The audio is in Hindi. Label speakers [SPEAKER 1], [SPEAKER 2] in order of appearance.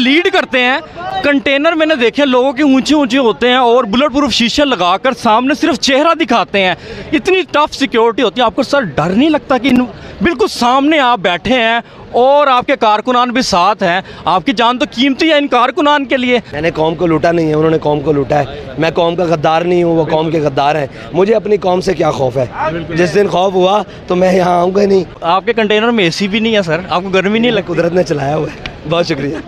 [SPEAKER 1] लीड करते हैं। कंटेनर मैंने देखे लोगों के ऊँचे ऊँचे होते हैं और बुलेट प्रूफ शीशे लगाकर सामने सिर्फ़ चेहरा दिखाते हैं। इतनी टफ सिक्योरिटी होती है। आपको सर डर नहीं लगता कि बिल्कुल सामने आप बैठे हैं और आपके कारकुनान भी साथ हैं। आपकी जान तो कीमती है इन कारकुनान के लिए।
[SPEAKER 2] मैंने कौम को लूटा नहीं है उन्होंने कौम को लूटा है। मैं कौम का गद्दार नहीं हूँ वो कौम के गद्दार हैं। मुझे अपनी कौम से क्या खौफ है? जिस दिन खौफ हुआ तो मैं यहाँ आऊँगा नहीं।
[SPEAKER 1] आपके कंटेनर में एसी भी नहीं है सर। आपको गर्मी नहीं लग
[SPEAKER 2] कुदरत ने चलाया हुआ है। बहुत शुक्रिया।